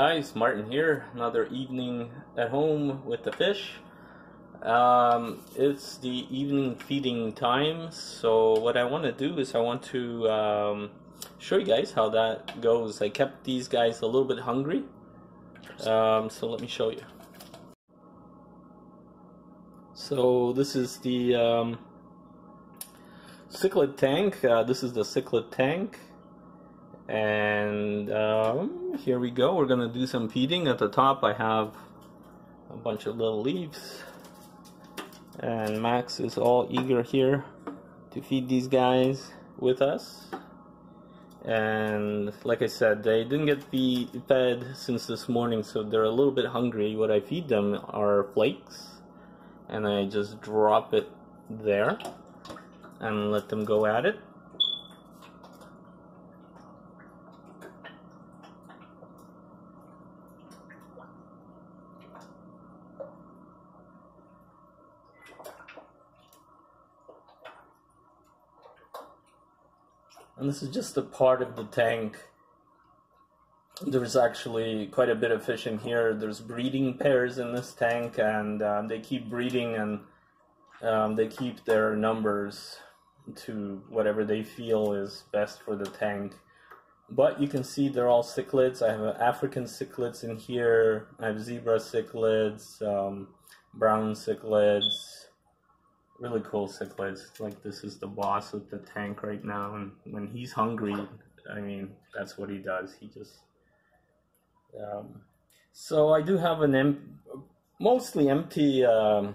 guys, Martin here. Another evening at home with the fish. Um, it's the evening feeding time, so what I want to do is I want to um, show you guys how that goes. I kept these guys a little bit hungry, um, so let me show you. So this is the um, cichlid tank. Uh, this is the cichlid tank and um, here we go. We're gonna do some feeding at the top I have a bunch of little leaves. And Max is all eager here to feed these guys with us. And like I said they didn't get fed since this morning so they're a little bit hungry. What I feed them are flakes. And I just drop it there and let them go at it and this is just a part of the tank. There's actually quite a bit of fish in here. There's breeding pairs in this tank and um, they keep breeding and um, they keep their numbers to whatever they feel is best for the tank. But you can see they're all cichlids. I have African cichlids in here. I have zebra cichlids um, brown cichlids really cool cichlids. Like this is the boss of the tank right now, and when he's hungry, I mean that's what he does. He just. Um, so I do have an em mostly empty um,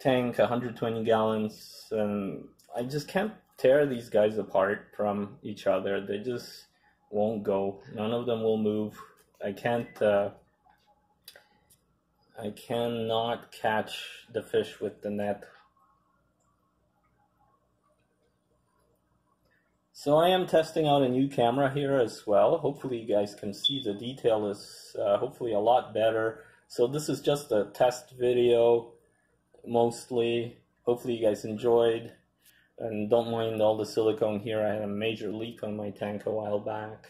tank, 120 gallons, and I just can't tear these guys apart from each other. They just won't go. None of them will move. I can't. Uh, I cannot catch the fish with the net. So I am testing out a new camera here as well. Hopefully you guys can see the detail is uh, hopefully a lot better. So this is just a test video mostly. Hopefully you guys enjoyed and don't mind all the silicone here. I had a major leak on my tank a while back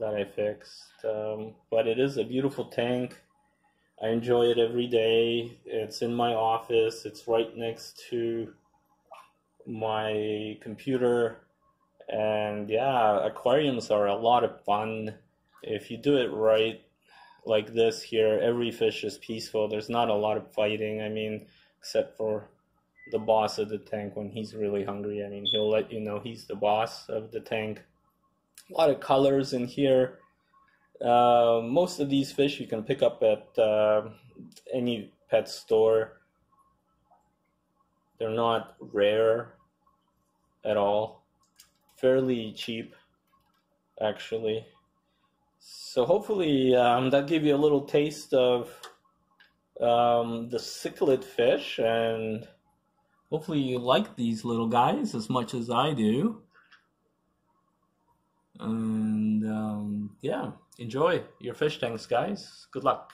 that I fixed. Um, but it is a beautiful tank. I enjoy it every day. It's in my office. It's right next to my computer. And yeah, aquariums are a lot of fun. If you do it right, like this here, every fish is peaceful. There's not a lot of fighting. I mean, except for the boss of the tank when he's really hungry. I mean, he'll let you know he's the boss of the tank. A lot of colors in here. Uh, most of these fish you can pick up at uh, any pet store. They're not rare at all. Fairly cheap, actually. So hopefully um, that gave you a little taste of um, the cichlid fish and hopefully you like these little guys as much as I do. And um, yeah, enjoy your fish tanks, guys. Good luck.